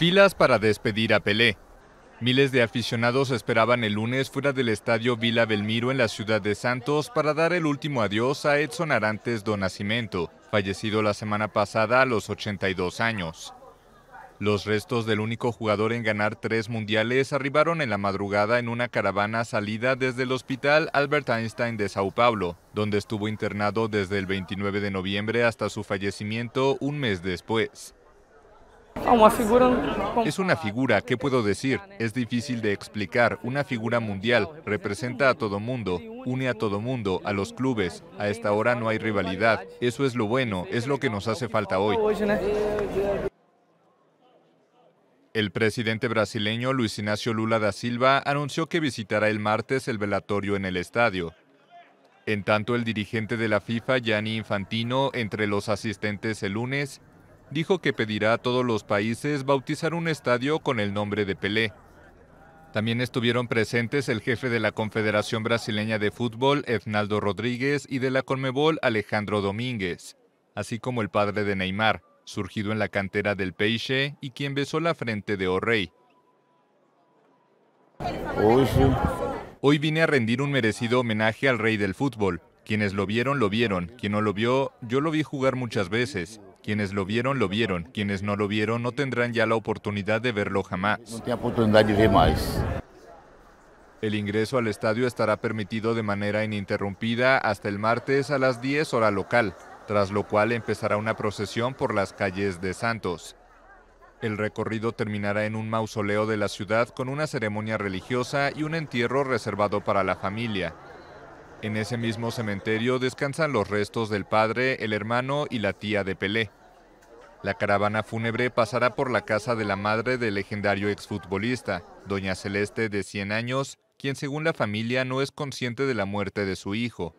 Filas para despedir a Pelé. Miles de aficionados esperaban el lunes fuera del estadio Vila Belmiro en la ciudad de Santos para dar el último adiós a Edson Arantes do Nascimento, fallecido la semana pasada a los 82 años. Los restos del único jugador en ganar tres mundiales arribaron en la madrugada en una caravana salida desde el Hospital Albert Einstein de Sao Paulo, donde estuvo internado desde el 29 de noviembre hasta su fallecimiento un mes después. Es una figura, ¿qué puedo decir? Es difícil de explicar. Una figura mundial, representa a todo mundo, une a todo mundo, a los clubes. A esta hora no hay rivalidad. Eso es lo bueno, es lo que nos hace falta hoy. El presidente brasileño Luis Ignacio Lula da Silva anunció que visitará el martes el velatorio en el estadio. En tanto, el dirigente de la FIFA, Gianni Infantino, entre los asistentes el lunes, dijo que pedirá a todos los países bautizar un estadio con el nombre de Pelé. También estuvieron presentes el jefe de la Confederación Brasileña de Fútbol, Ednaldo Rodríguez, y de la Conmebol, Alejandro Domínguez, así como el padre de Neymar, surgido en la cantera del Peixe y quien besó la frente de O'Reilly. Hoy vine a rendir un merecido homenaje al rey del fútbol. Quienes lo vieron, lo vieron. Quien no lo vio, yo lo vi jugar muchas veces. Quienes lo vieron, lo vieron. Quienes no lo vieron, no tendrán ya la oportunidad de verlo jamás. El ingreso al estadio estará permitido de manera ininterrumpida hasta el martes a las 10 hora local, tras lo cual empezará una procesión por las calles de Santos. El recorrido terminará en un mausoleo de la ciudad con una ceremonia religiosa y un entierro reservado para la familia. En ese mismo cementerio descansan los restos del padre, el hermano y la tía de Pelé. La caravana fúnebre pasará por la casa de la madre del legendario exfutbolista, doña Celeste de 100 años, quien según la familia no es consciente de la muerte de su hijo,